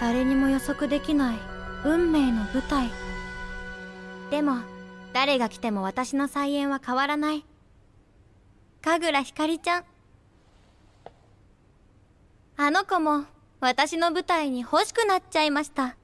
誰にも予測できない運命の舞台。でも誰が来ても私の再演は変わらない。神楽ひかりちゃん。あの子も私の舞台に欲しくなっちゃいました。